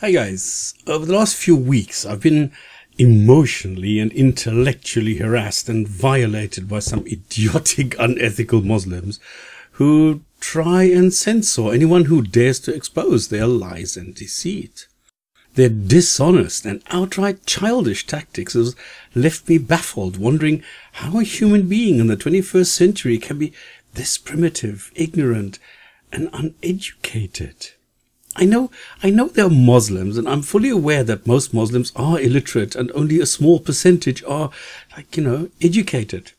Hi guys, over the last few weeks I've been emotionally and intellectually harassed and violated by some idiotic, unethical Muslims who try and censor anyone who dares to expose their lies and deceit. Their dishonest and outright childish tactics has left me baffled, wondering how a human being in the 21st century can be this primitive, ignorant, and uneducated. I know, I know they're Muslims, and I'm fully aware that most Muslims are illiterate and only a small percentage are, like, you know, educated.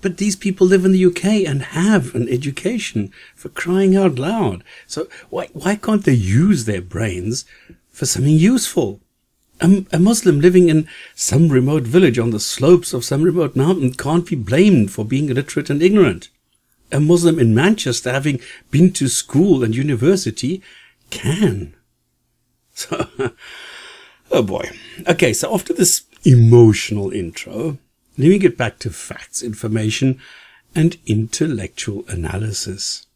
But these people live in the UK and have an education for crying out loud. So why, why can't they use their brains for something useful? A, a Muslim living in some remote village on the slopes of some remote mountain can't be blamed for being illiterate and ignorant. A Muslim in Manchester having been to school and university can. So, oh boy. Okay, so after this emotional intro, let me get back to facts, information, and intellectual analysis.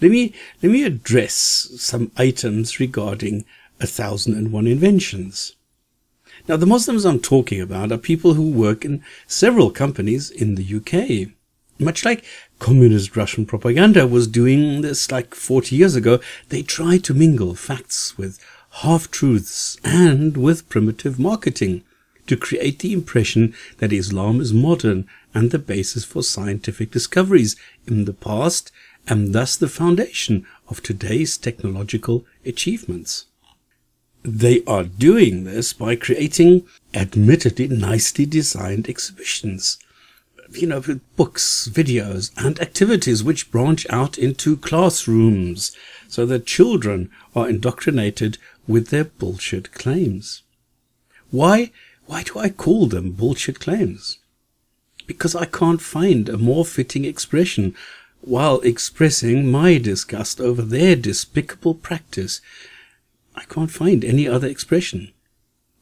Let me, let me address some items regarding a thousand and one inventions. Now, the Muslims I'm talking about are people who work in several companies in the UK. Much like communist Russian propaganda was doing this like 40 years ago, they try to mingle facts with half-truths and with primitive marketing to create the impression that Islam is modern and the basis for scientific discoveries in the past and thus the foundation of today's technological achievements. They are doing this by creating admittedly nicely designed exhibitions you know, books, videos, and activities which branch out into classrooms so that children are indoctrinated with their bullshit claims. Why, why do I call them bullshit claims? Because I can't find a more fitting expression while expressing my disgust over their despicable practice. I can't find any other expression.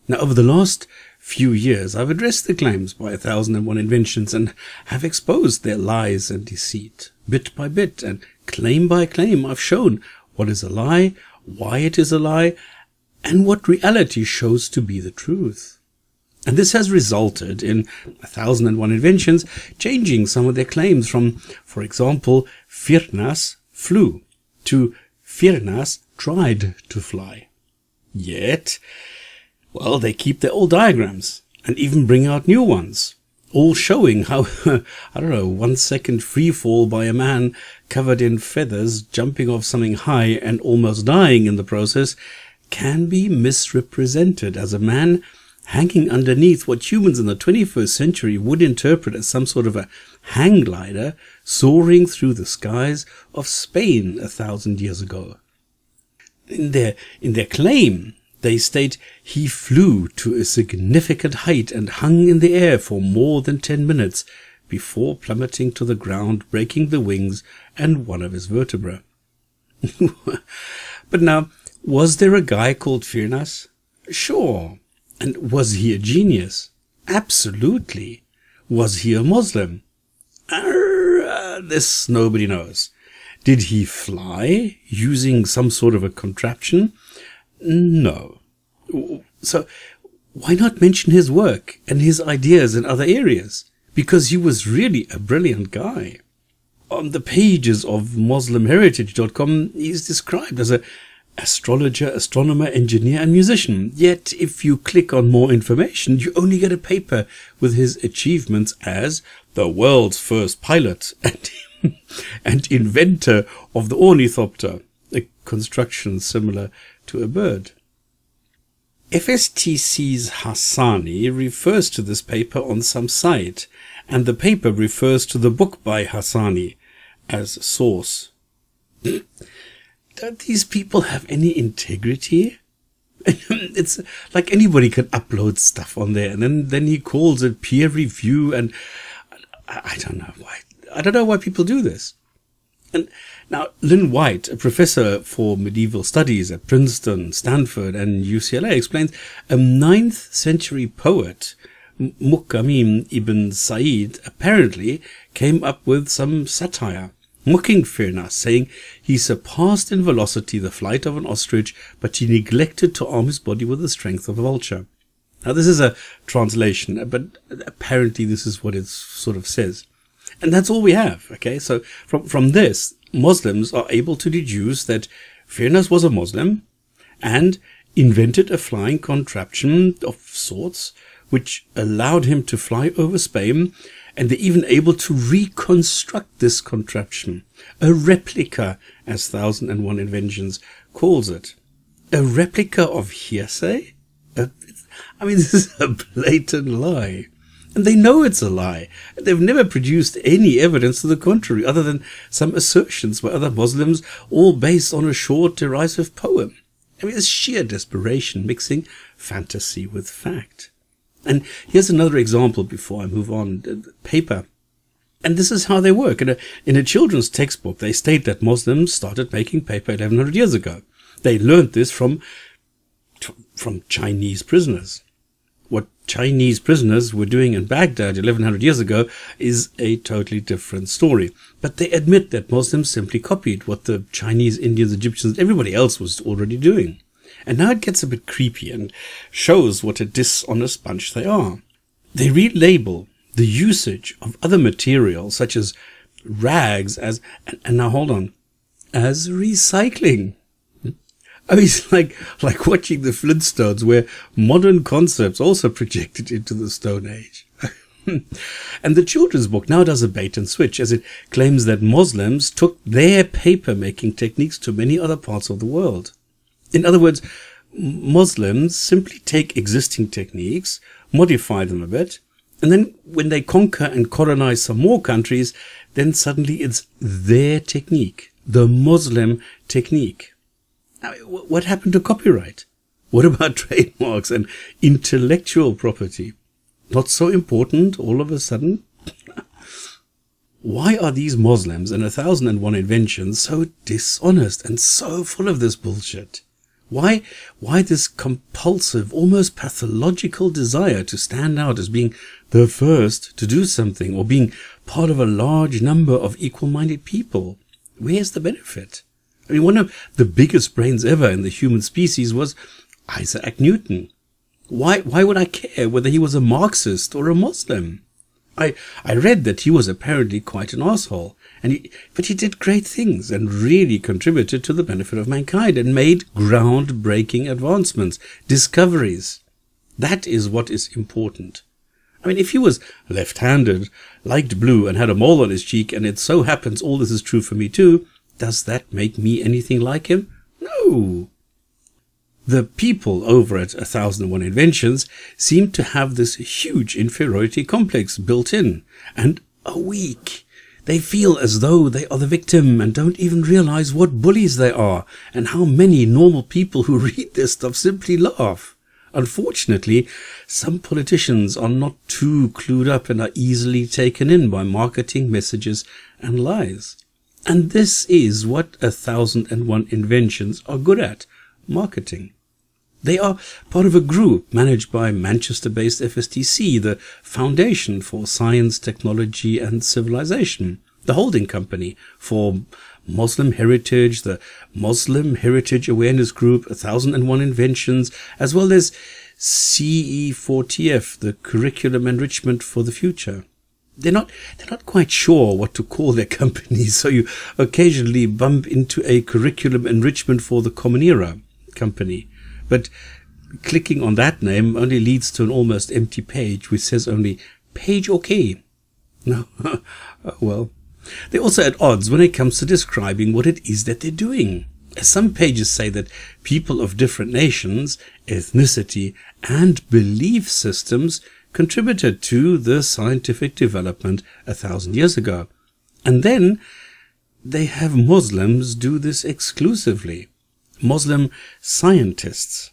Now, over the last few years, I've addressed the claims by a thousand and one inventions and have exposed their lies and deceit. Bit by bit and claim by claim, I've shown what is a lie, why it is a lie, and what reality shows to be the truth. And this has resulted in a thousand and one inventions changing some of their claims from, for example, Firnas flew to Firnas tried to fly. Yet, well, they keep their old diagrams and even bring out new ones, all showing how, I don't know, one second free fall by a man covered in feathers jumping off something high and almost dying in the process can be misrepresented as a man hanging underneath what humans in the 21st century would interpret as some sort of a hang glider soaring through the skies of Spain a thousand years ago. In their, in their claim they state he flew to a significant height and hung in the air for more than ten minutes before plummeting to the ground, breaking the wings and one of his vertebrae. but now, was there a guy called Firnas? Sure. And was he a genius? Absolutely. Was he a Muslim? Uh, this nobody knows. Did he fly using some sort of a contraption? No. So why not mention his work and his ideas in other areas? Because he was really a brilliant guy. On the pages of MuslimHeritage.com, he's described as a astrologer, astronomer, engineer, and musician. Yet, if you click on more information, you only get a paper with his achievements as the world's first pilot and, and inventor of the ornithopter, a construction similar to a bird. FSTC's Hassani refers to this paper on some site, and the paper refers to the book by Hassani as source. Don't these people have any integrity? it's like anybody can upload stuff on there, and then, then he calls it peer review, and I, I don't know why. I don't know why people do this. And now, Lynn White, a professor for medieval studies at Princeton, Stanford, and UCLA, explains a ninth century poet, Muqamin ibn Sa'id, apparently came up with some satire mocking Firnas, saying he surpassed in velocity the flight of an ostrich, but he neglected to arm his body with the strength of a vulture. Now, this is a translation, but apparently this is what it sort of says. And that's all we have, okay? So from, from this, Muslims are able to deduce that Firnas was a Muslim and invented a flying contraption of sorts which allowed him to fly over Spain and they're even able to reconstruct this contraption. A replica, as Thousand and One Inventions calls it. A replica of hearsay? Uh, I mean, this is a blatant lie. And they know it's a lie. They've never produced any evidence to the contrary, other than some assertions by other Muslims, all based on a short, derisive poem. I mean, it's sheer desperation mixing fantasy with fact. And here's another example before I move on. Paper. And this is how they work. In a, in a children's textbook, they state that Muslims started making paper 1100 years ago. They learned this from, from Chinese prisoners. What Chinese prisoners were doing in Baghdad 1100 years ago is a totally different story. But they admit that Muslims simply copied what the Chinese, Indians, Egyptians, everybody else was already doing. And now it gets a bit creepy and shows what a dishonest bunch they are. They relabel the usage of other materials such as rags as, and, and now hold on, as recycling. I mean, it's like, like watching the Flintstones where modern concepts also projected into the Stone Age. and the children's book now does a bait and switch as it claims that Muslims took their paper making techniques to many other parts of the world. In other words, Muslims simply take existing techniques, modify them a bit, and then when they conquer and colonize some more countries, then suddenly it's their technique, the Muslim technique. Now, what happened to copyright? What about trademarks and intellectual property? Not so important all of a sudden? Why are these Muslims and a thousand and one inventions so dishonest and so full of this bullshit? Why, why this compulsive, almost pathological desire to stand out as being the first to do something or being part of a large number of equal-minded people? Where's the benefit? I mean, one of the biggest brains ever in the human species was Isaac Newton. Why, why would I care whether he was a Marxist or a Muslim? I, I read that he was apparently quite an asshole, and he, but he did great things and really contributed to the benefit of mankind and made groundbreaking advancements, discoveries. That is what is important. I mean, if he was left-handed, liked blue, and had a mole on his cheek, and it so happens all this is true for me too, does that make me anything like him? No. The people over at A Thousand and One Inventions seem to have this huge inferiority complex built in, and are weak. They feel as though they are the victim and don't even realize what bullies they are, and how many normal people who read this stuff simply laugh. Unfortunately, some politicians are not too clued up and are easily taken in by marketing messages and lies. And this is what a thousand and one inventions are good at, marketing. They are part of a group managed by Manchester-based FSTC, the Foundation for Science, Technology and Civilization, the holding company for Muslim Heritage, the Muslim Heritage Awareness Group, 1001 Inventions, as well as CE4TF, the Curriculum Enrichment for the Future. They're not, they're not quite sure what to call their companies, so you occasionally bump into a Curriculum Enrichment for the Common Era company. But clicking on that name only leads to an almost empty page which says only page okay. No, well, they're also at odds when it comes to describing what it is that they're doing. Some pages say that people of different nations, ethnicity, and belief systems contributed to the scientific development a thousand years ago. And then they have Muslims do this exclusively. Muslim scientists.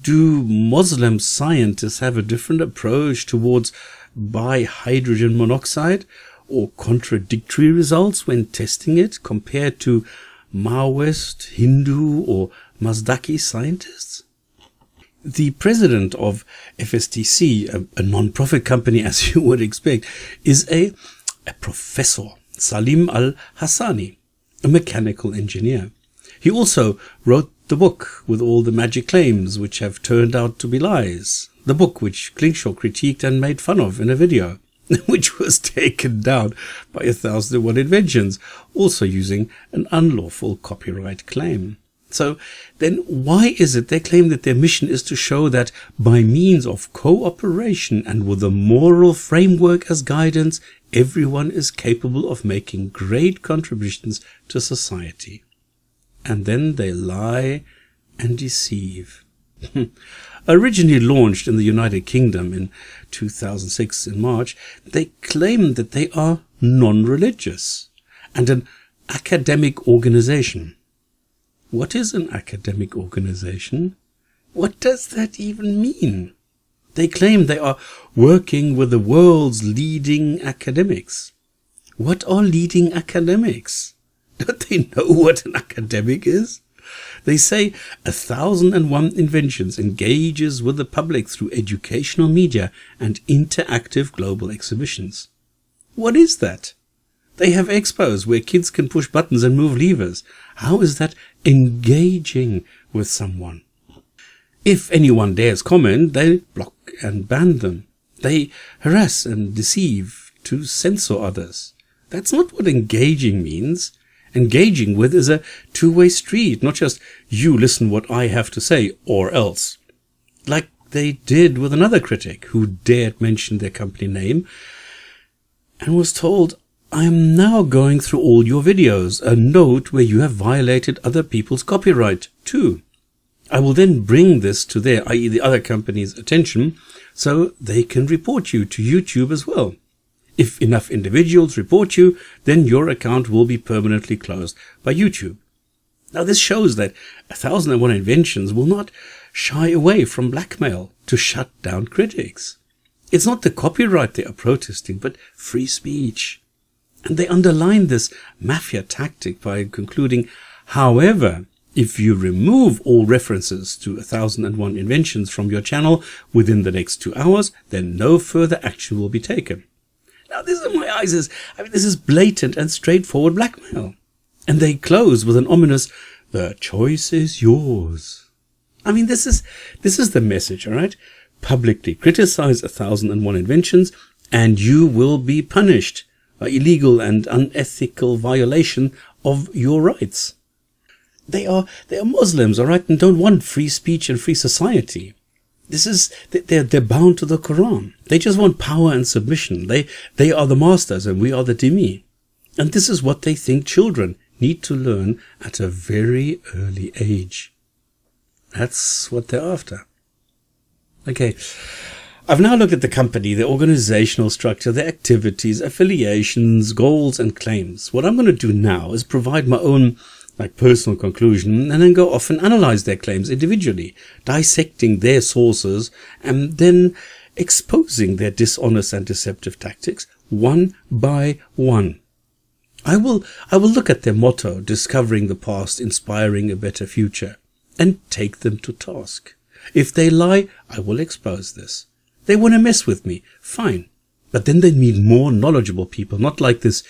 Do Muslim scientists have a different approach towards dihydrogen monoxide or contradictory results when testing it compared to Maoist, Hindu, or Mazdaki scientists? The president of FSTC, a, a non-profit company as you would expect, is a, a professor Salim al-Hassani, a mechanical engineer. He also wrote the book with all the magic claims which have turned out to be lies. The book which Clinkshaw critiqued and made fun of in a video, which was taken down by a thousand and one inventions, also using an unlawful copyright claim. So then why is it they claim that their mission is to show that by means of cooperation and with a moral framework as guidance, everyone is capable of making great contributions to society? And then they lie and deceive. Originally launched in the United Kingdom in 2006 in March, they claim that they are non-religious and an academic organization. What is an academic organization? What does that even mean? They claim they are working with the world's leading academics. What are leading academics? Don't they know what an academic is? They say a thousand and one inventions engages with the public through educational media and interactive global exhibitions. What is that? They have expos where kids can push buttons and move levers. How is that engaging with someone? If anyone dares comment, they block and ban them. They harass and deceive to censor others. That's not what engaging means. Engaging with is a two-way street, not just you listen what I have to say or else. Like they did with another critic who dared mention their company name and was told, I am now going through all your videos, a note where you have violated other people's copyright too. I will then bring this to their, i.e. the other company's attention, so they can report you to YouTube as well. If enough individuals report you, then your account will be permanently closed by YouTube. Now this shows that 1001 Inventions will not shy away from blackmail to shut down critics. It's not the copyright they are protesting, but free speech. And they underline this mafia tactic by concluding, however, if you remove all references to 1001 inventions from your channel within the next two hours, then no further action will be taken. Now, this in my eyes is, I mean, this is blatant and straightforward blackmail. And they close with an ominous, the choice is yours. I mean, this is, this is the message, all right? Publicly criticize 1001 inventions and you will be punished Uh, illegal and unethical violation of your rights. They are, they are Muslims, all right, and don't want free speech and free society. This is, they're, they're bound to the Quran. They just want power and submission. They, they are the masters and we are the dhimmi. And this is what they think children need to learn at a very early age. That's what they're after. Okay. I've now looked at the company, the organizational structure, the activities, affiliations, goals, and claims. What I'm going to do now is provide my own like personal conclusion and then go off and analyze their claims individually, dissecting their sources and then exposing their dishonest and deceptive tactics one by one. I will, I will look at their motto, discovering the past, inspiring a better future, and take them to task. If they lie, I will expose this. They want to mess with me. Fine. But then they need more knowledgeable people, not like this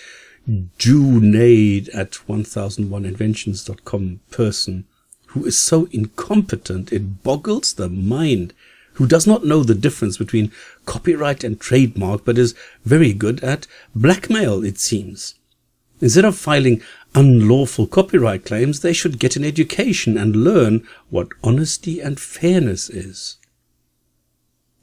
Junaid at 1001inventions.com person who is so incompetent it boggles the mind, who does not know the difference between copyright and trademark, but is very good at blackmail, it seems. Instead of filing unlawful copyright claims, they should get an education and learn what honesty and fairness is.